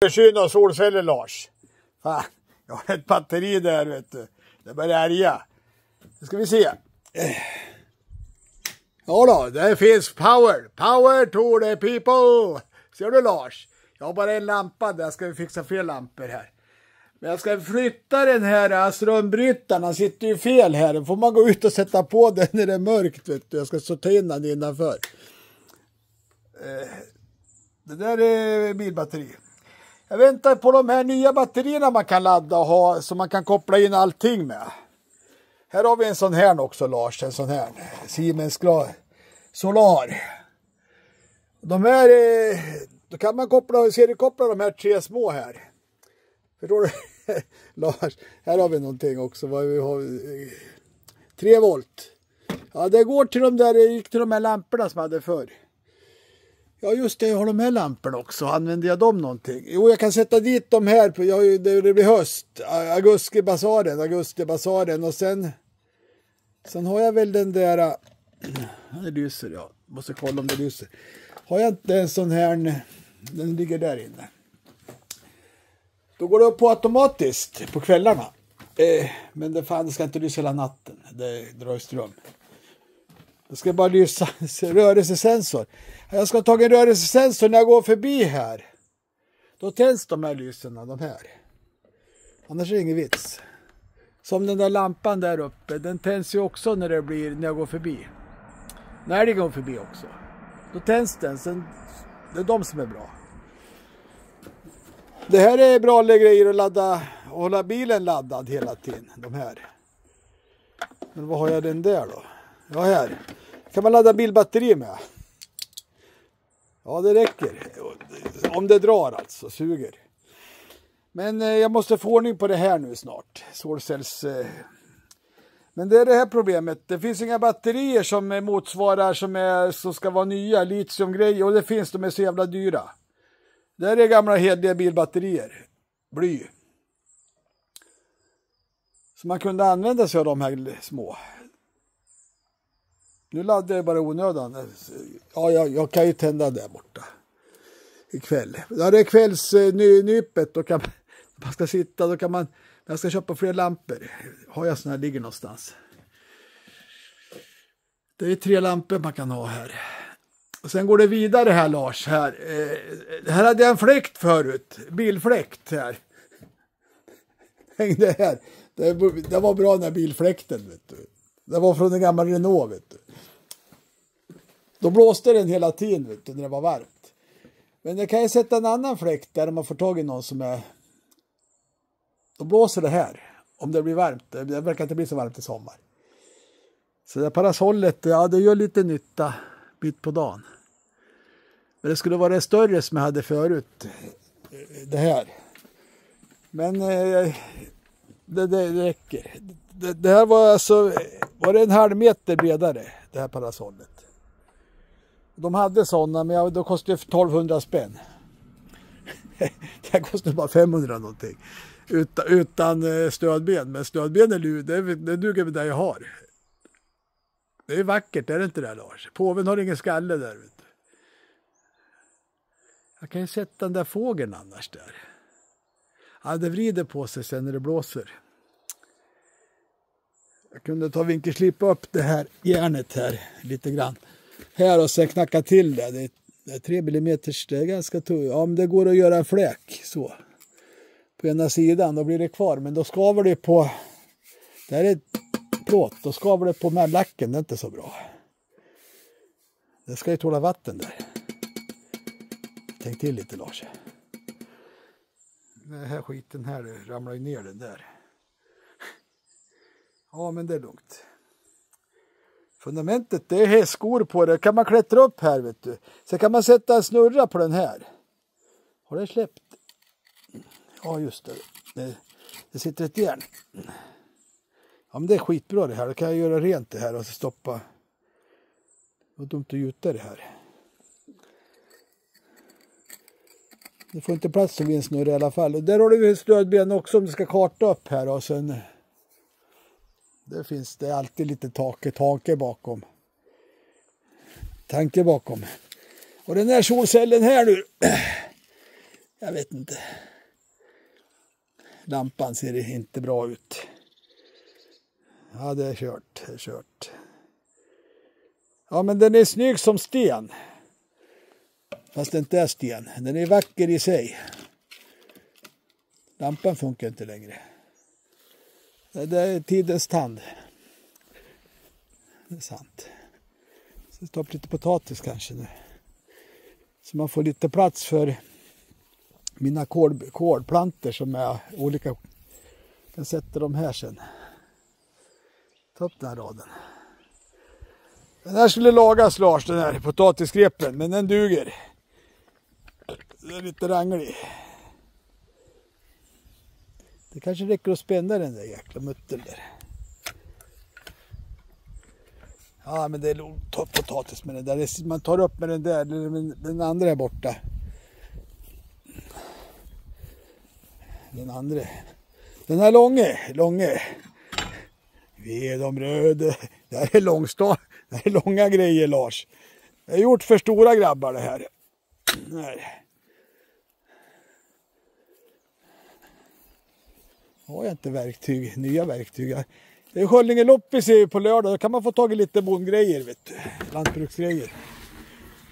Översyn av solceller Lars. Fan, jag har ett batteri där vet du. Det börjar ärga. Nu ska vi se. Ja då, det finns power. Power to the people. Ser du Lars? Jag har bara en lampa där. Ska vi fixa fler lampor här. Men jag ska flytta den här äh, strömbrytaren. Han sitter ju fel här. Då får man gå ut och sätta på den när det är mörkt. Vet du. Jag ska sortera in den innanför. Eh, det där är bilbatteri. Jag väntar på de här nya batterierna man kan ladda och ha så man kan koppla in allting med. Här har vi en sån här också Lars, en sån här Siemens Solar. De här, eh, då kan man koppla, seriekoppla de här tre små här. Förstår du? Lars, här har vi någonting också. Vad vi har, eh, 3 volt. Ja, det går till de där, gick till de här lamporna som jag hade förr. Ja just det, jag har de här lamporna också. Använder jag dem någonting? Jo, jag kan sätta dit de här. På, jag, det, det blir höst. Augustibasaren, augustibasaren och sen... Sen har jag väl den där... Det lyser, ja. Måste kolla om det lyser. Har jag inte en sån här... Den ligger där inne. Då går det upp på automatiskt på kvällarna. Eh, men det, fan, det ska inte lysa hela natten. Det drar ström. Jag ska bara lysa rörelsesensor. Jag ska ta en rörelsesensor när jag går förbi här. Då tänds de här lyserna, de här. Annars är det ingen vits. Som den där lampan där uppe, den tänds ju också när det blir, när jag går förbi. När det går förbi också. Då tänds den, sen, det är de som är bra. Det här är bra grejer att ladda, och hålla bilen laddad hela tiden, de här. Men vad har jag den där då? Ja, här. Kan man ladda bilbatteri med. Ja, det räcker. Om det drar alltså, suger. Men eh, jag måste få ordning på det här nu snart. Solcells... Eh. Men det är det här problemet. Det finns inga batterier som motsvarar som, är, som ska vara nya, litiumgrejer. Och det finns, de är så jävla dyra. Det här är gamla hederliga bilbatterier. Bly. Så man kunde använda sig av de här små. Nu laddar jag bara onödan. Ja, jag, jag kan ju tända där borta. Ikväll. När det är kvällsnypet eh, då kan man, man ska sitta, då kan man, jag ska köpa fler lampor. Har jag sådana här ligger någonstans. Det är tre lampor man kan ha här. Och sen går det vidare här Lars. Här, eh, här hade jag en fläkt förut. Bilfläkt här. Hängde här. Det, det var bra den här bilfläkten. Vet du. Det var från en gammal Renault. Vet du. Då blåste den hela tiden vet du, när det var varmt. Men jag kan ju sätta en annan fläkt där om man får tag i någon som är... Då blåser det här. Om det blir varmt. Det verkar inte bli så varmt i sommar. Så det parasollet, ja det gör lite nytta mitt på dagen. Men det skulle vara det större som jag hade förut. Det här. Men eh, det, det räcker. Det, det, här var alltså, var det en halv meter bredare, det här parasollet. De hade sådana men då kostade det 1200 spänn. det här bara 500 någonting. Utan, utan stödben. Men stödben det, det duger med det jag har. Det är vackert, är det inte det Lars? Påven har ingen skalle där. Vet du. Jag kan ju sätta den där fågeln annars där. Ja, det vrider på sig sen när det blåser. Jag kunde ta vinkelslipa upp det här järnet här lite grann här och sen knacka till det. Det är, 3 mm, det är ganska tungt. Ja, men det går att göra en fläk så. På ena sidan, då blir det kvar. Men då skaver det på, det här är plåt, då skaver det på mellacken, det är inte så bra. Det ska ju tåla vatten där. Tänk till lite Lars. Den här skiten här ramlar ju ner den där. Ja, men det är lugnt. Fundamentet det är hästskor på det. kan man klättra upp här vet du. Sen kan man sätta en snurra på den här. Har det släppt? Ja just det. Det, det sitter ett järn. Ja men det är skitbra det här. Då kan jag göra rent det här och stoppa. Det var dumt att gjuta det här. Det får inte plats vid en snurra i alla fall. Och där har du stödben också om du ska karta upp här och sen det finns det alltid lite take, take bakom. Tanke bakom. Och den här solcellen här nu. Jag vet inte. Lampan ser inte bra ut. Ja, det är kört. Det är kört. Ja, men den är snygg som sten. Fast det inte är sten. Den är vacker i sig. Lampan funkar inte längre. Det är tidens tand. Det är sant. Så ta upp lite potatis kanske nu. Så man får lite plats för mina kål, kålplanter som är olika. Jag kan sätta dem här sen. Ta upp den här raden. Den här skulle lagas Lars, den här potatisgrepen, men den duger. Den är lite ranglig. Det kanske räcker att spänna den där jäkla muttern där. Ja, men det är nog potatis med den där. Man tar upp med den där, den andra är borta. Den andra. Den här långe, långe. Vi är de röda. Det här är långstad, Det här är långa grejer Lars. Det är gjort för stora grabbar det här. Nej. Har jag inte verktyg, nya verktyg. Det är Sköllinge loppis på lördag, då kan man få tag i lite bondgrejer, vet du. lantbruksgrejer.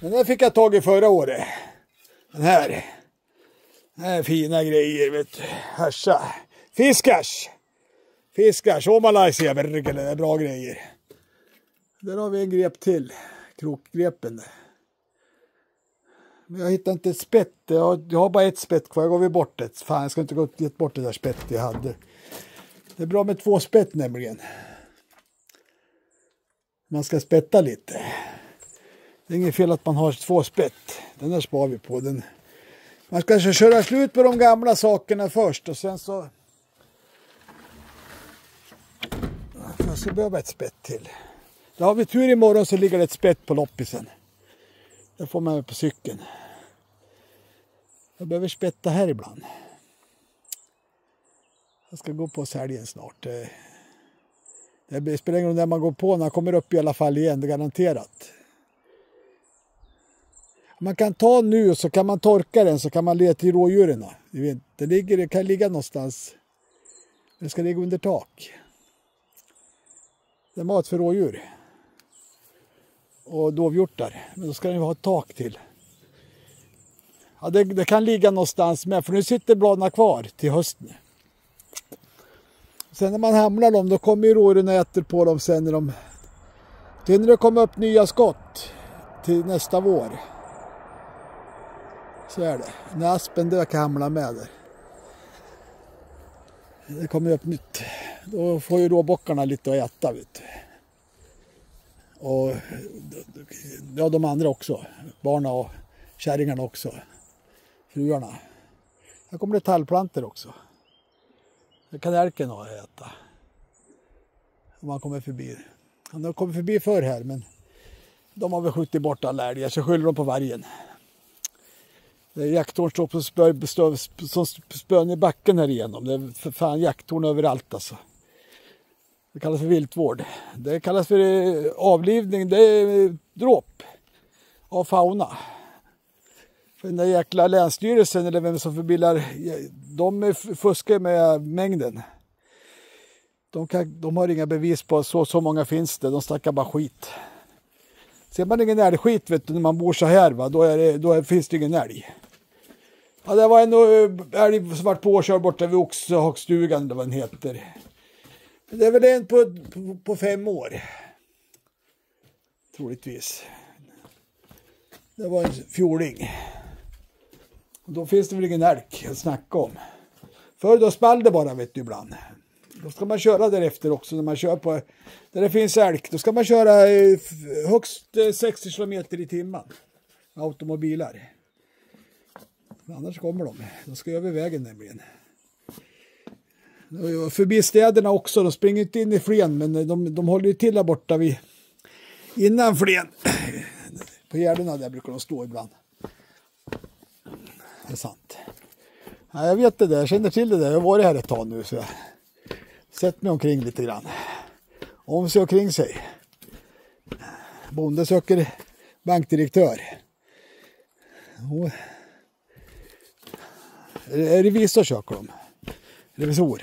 Den där fick jag tag i förra året. Den här. Det här är fina grejer, vet du. Härsa. Fiskars. Fiskars, Åmalaisia, det är bra grejer. Där har vi en grep till. Krokgrepen. Men jag hittar inte ett spett. Jag har, jag har bara ett spett kvar. Jag gav bort det. Fan, jag ska inte gå gett bort det där spettet jag hade. Det är bra med två spett nämligen. Man ska spetta lite. Det är inget fel att man har två spett. Den där spar vi på. Den. Man ska köra slut på de gamla sakerna först och sen så... Jag ska behöva ett spett till. Då har vi tur imorgon så ligger det ett spett på loppisen. Det får man med på cykeln. Jag behöver spetta här ibland. Jag ska gå på säljen snart. Eh, det spelar ingen roll när man går på, när kommer upp i alla fall igen, det är garanterat. Man kan ta nu och så kan man torka den så kan man leda till rådjuren. Det, ligger, det kan ligga någonstans. Det ska ligga under tak. Det är mat för rådjur. Och dovhjortar. Men då ska den ju ha ett tak till. Ja, det, det, kan ligga någonstans med för nu sitter bladen kvar till hösten. Sen när man hamnar dem då kommer ju rådjuren och äter på dem sen när de... Det när det kommer upp nya skott till nästa vår. Så är det. När aspen dök kan hamna med där. Det kommer upp nytt. Då får ju råbockarna lite att äta. Vet du. Och ja, de andra också. Barna och kärringarna också. Fruarna. Här kommer det tallplanter också. Det kan älken ha att äta. Om man kommer förbi. Han har kommit förbi förr här men de har väl skjutit bort alla älgar så skyller de på vargen. Jakttorn står på spö, stö, som spön i backen här igenom. Det är för fan jakttorn överallt alltså. Det kallas för viltvård. Det kallas för eh, avlivning, det är eh, dråp av fauna. För den där jäkla länsstyrelsen eller vem som förbillar, de fuskar med mängden. De, kan, de har inga bevis på så så många finns det, de snackar bara skit. Ser man ingen älgskit vet du, när man bor så här, va, då, är det, då finns det ingen älg. Ja, det var en eh, älg som vart påkörd borta vid Oxhagsstugan, eller vad den heter. Det är väl en på, på, på fem år. Troligtvis. Det var en fjording. då finns det väl ingen älg att snacka om. Förr då small det bara vet du ibland. Då ska man köra därefter också när man kör på där det finns älg. Då ska man köra eh, högst eh, 60 km i timmen. Automobilar. Annars kommer de. De ska över vägen nämligen. Förbi städerna också. De springer inte in i Flen men de, de håller ju till där borta vid innan Flen. På gärdena där brukar de stå ibland. Det är sant. Ja, jag vet det där, jag känner till det där. Jag har varit här ett tag nu så jag sett mig omkring lite grann. Om sig omkring sig. Bonde söker bankdirektör. Revisor söker de. Revisor.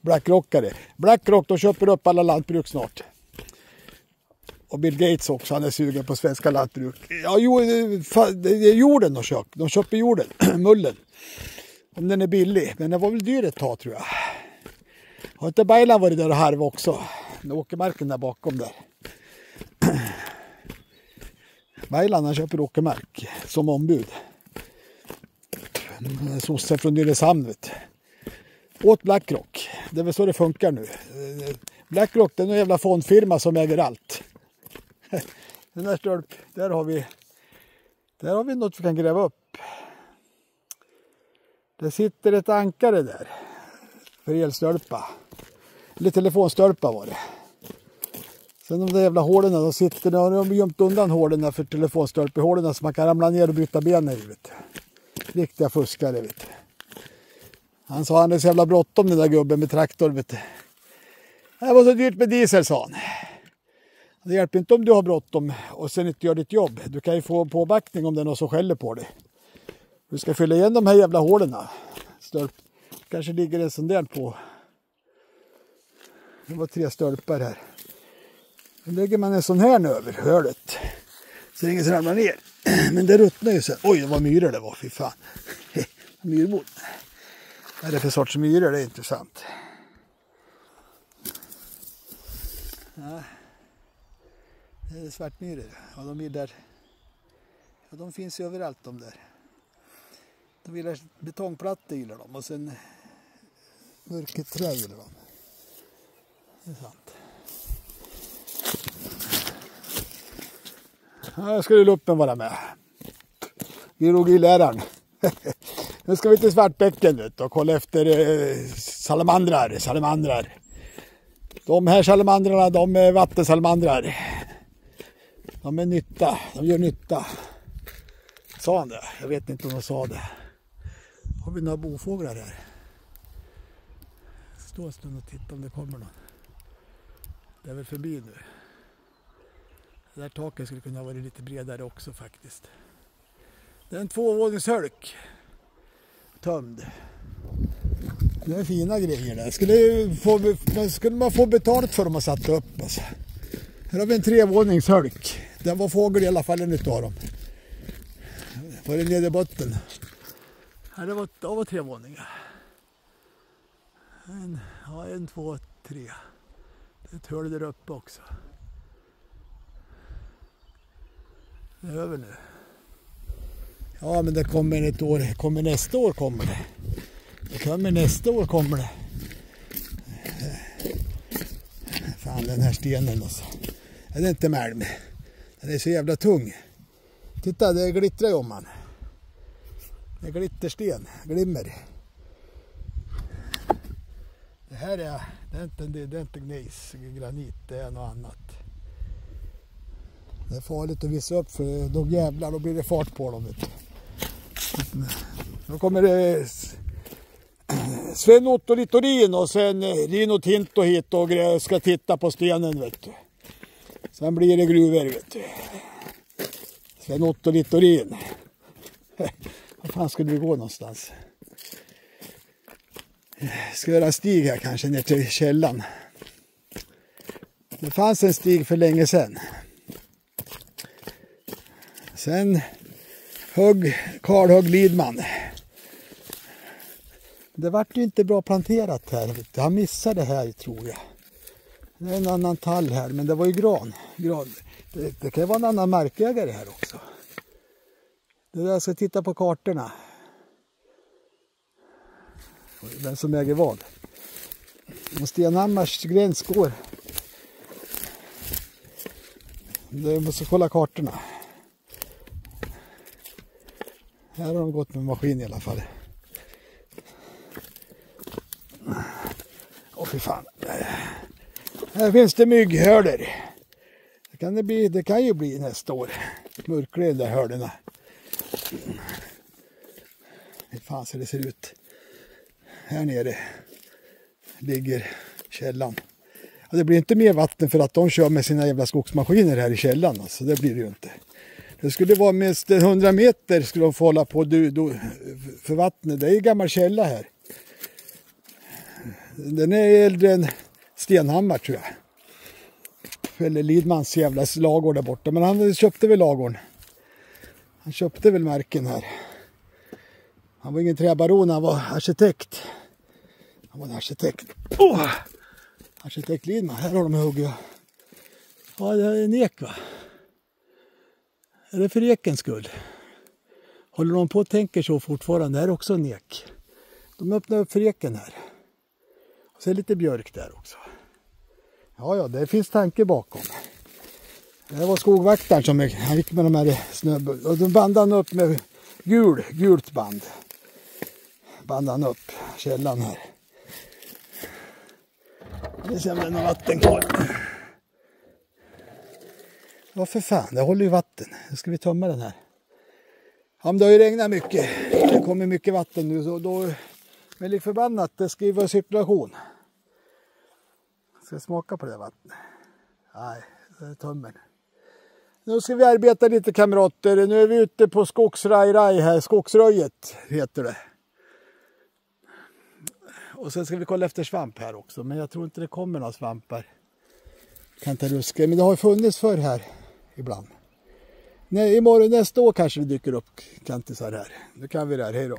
Blackrockare. Blackrock, de köper upp alla lantbruk snart. Och Bill Gates också, han är sugen på svenska lantbruk. Ja, jo, det är jorden de köper. De köper jorden, mullen. Om den är billig, men den var väl dyr ett tag tror jag. Har inte Baylan varit där och harvat också? Den åkermarken där bakom där. Baylan han köper åkermark som ombud. Sosse från Nynäshamn vet du. Åt Blackrock. Det är väl så det funkar nu. Blackrock det är en jävla fondfirma som äger allt. Den där stölp, där har vi där har vi något vi kan gräva upp. Det sitter ett ankare där. För elstölpa. Eller telefonstölpa var det. Sen de där jävla hålen, de sitter, de har gömt undan hålen för telefonstolpehålen så man kan ramla ner och bryta benen i. Vet du. Riktiga fuskare vet du. Han sa han är så jävla bråttom den där gubben med traktor vet du. Det var så dyrt med diesel sa han. Det hjälper inte om du har bråttom och sen inte gör ditt jobb. Du kan ju få påbackning om det är någon som skäller på dig. Du ska fylla igen de här jävla hålen. Stölp. kanske ligger en sån där på. Det var tre stölpar här. Då lägger man en sån här nu över hölet. Så det ingen ramlar ner. Men det ruttnar ju sen. Oj, vad myror det var. Fy fan. Myrbon. Vad är det för sorts myror? Det är intressant. Ja. Det är svartmyror. Ja, de gillar... Ja, de finns ju överallt de där. De gillar betongplattor gillar de och sen mörket trä gillar de. Det är sant. Här skulle luppen vara med. Biologiläraren. nu ska vi till Svartbäcken och kolla efter eh, salamandrar. salamandrar. De här salamandrarna de är vattensalamandrar. De är nytta, de gör nytta. Sa han det? Jag vet inte om de sa det. Har vi några bofåglar här? Stå en stund och titta om det kommer någon. Det är väl förbi nu. Det där taket skulle kunna vara lite bredare också faktiskt. Det är en tvåvåningshölk. Tömd. Det är fina grejer där. Skulle, få, skulle man få betalt för dem att sätta upp alltså. Här har vi en trevåningshölk. Den var fågel i alla fall en utav dem. Var det nere i botten? Här det var, det var tre våningar. En, ja, en, två, tre. Det är ett hål där uppe också. Det är över nu. Ja men det kommer ett år, kommer nästa år kommer det. Det kommer nästa år kommer det. Fan den här stenen alltså. Den är inte malm. Den är så jävla tung. Titta det glittrar ju om man. Det är glittersten, glimmer. Det här är, det är inte, det är inte gnejs, granit, det är något annat. Det är farligt att visa upp för då jävlar, då blir det fart på dem. Vet du. Då kommer det eh, Sven-Otto Littorin och sen eh, Rino Tinto hit och ska titta på stenen vet du. Sen blir det gruvor vet du. Sven-Otto Littorin. Var fan skulle vi gå någonstans? Eh, ska göra en stig här kanske ner till källan. Det fanns en stig för länge sedan. Sen Hugg, kalhugg Lidman. Det vart ju inte bra planterat här. Han missade här tror jag. Det är en annan tall här men det var ju gran. gran. Det, det kan vara en annan markägare här också. Det är där jag ska titta på kartorna. Vem som äger vad. Och Stenhammars gräns går. Jag måste kolla kartorna. Här har de gått med maskin i alla fall. Åh fy fan. Här finns det mygghörder. Det kan, det, bli, det kan ju bli nästa år. Mörkliga de där hörderna. Hur fan ser det ser ut. Här nere ligger källan. Ja, det blir inte mer vatten för att de kör med sina jävla skogsmaskiner här i källan. Alltså, det blir det ju inte. Det skulle vara minst 100 meter skulle de få hålla på för vattnet. Det är ju gammal källa här. Den är äldre än Stenhammar tror jag. Eller Lidmans jävla lagård där borta. Men han köpte väl lagården. Han köpte väl marken här. Han var ingen träbaron, han var arkitekt. Han var en arkitekt. Oh! Arkitekt Lidman, här har de huggit. Ja, det är en ek va? Är det för ekens skull? Håller de på och tänker så fortfarande? Det här är också en ek. De öppnar upp för eken här. Och så är det lite björk där också. Ja, ja, det finns tanke bakom. Det var skogvaktaren som han gick med de här snöbullarna. Och då bandade han upp med gul, gult band. Bandade han upp källan här. Nu ser om det är något vatten kvar. Ja för fan, det håller ju vatten. Nu ska vi tömma den här. Ja men det har ju regnat mycket. Det kommer mycket vatten nu så då... Men lik förbannat, det ska ju vara cirkulation. Ska jag smaka på det vattnet? Nej, det tömmer. Nu ska vi arbeta lite kamrater. Nu är vi ute på skogsraj här. Skogsröjet heter det. Och sen ska vi kolla efter svamp här också. Men jag tror inte det kommer några svampar. Kantarusker. Men det har ju funnits förr här ibland. Nej, imorgon nästa år kanske det dyker upp kantisar här. Nu kan vi det här. Hej då.